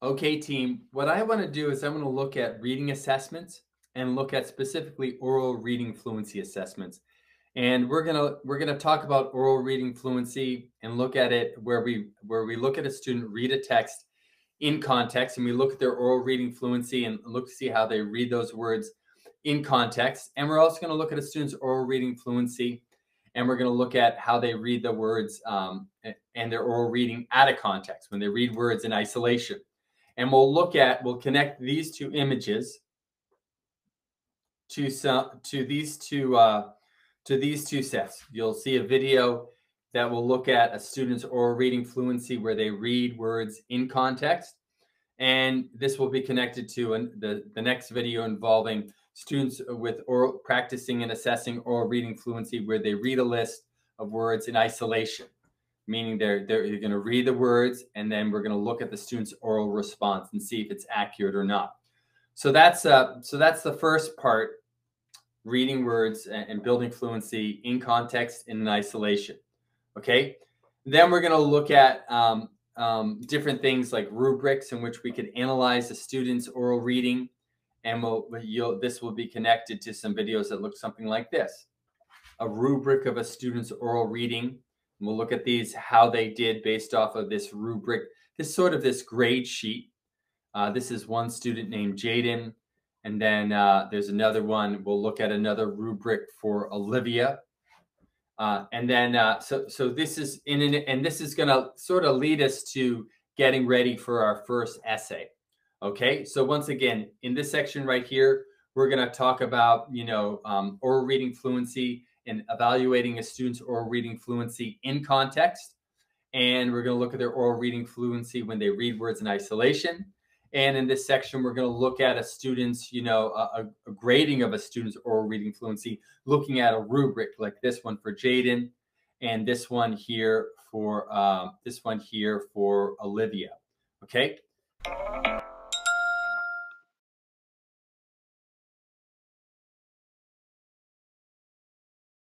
Okay, team, what I want to do is I'm going to look at reading assessments and look at specifically oral reading fluency assessments. And we're going to we're going to talk about oral reading fluency and look at it where we where we look at a student read a text in context and we look at their oral reading fluency and look to see how they read those words in context. And we're also going to look at a student's oral reading fluency and we're going to look at how they read the words um, and their oral reading out of context when they read words in isolation. And we'll look at, we'll connect these two images to some, to these two, uh, to these two sets. You'll see a video that will look at a student's oral reading fluency where they read words in context. And this will be connected to an, the, the next video involving students with oral practicing and assessing oral reading fluency where they read a list of words in isolation meaning they're they're going to read the words and then we're going to look at the student's oral response and see if it's accurate or not. So that's uh so that's the first part, reading words and, and building fluency in context and in isolation. Okay, then we're going to look at um, um, different things like rubrics in which we could analyze the student's oral reading, and we'll, this will be connected to some videos that look something like this. A rubric of a student's oral reading we'll look at these, how they did based off of this rubric, this sort of this grade sheet. Uh, this is one student named Jayden. And then uh, there's another one. We'll look at another rubric for Olivia. Uh, and then, uh, so, so this is in, an, and this is going to sort of lead us to getting ready for our first essay. Okay. So once again, in this section right here, we're going to talk about, you know, um, oral reading fluency in evaluating a student's oral reading fluency in context. And we're going to look at their oral reading fluency when they read words in isolation. And in this section, we're going to look at a student's, you know, a, a grading of a student's oral reading fluency, looking at a rubric like this one for Jayden, and this one here for um, this one here for Olivia. Okay.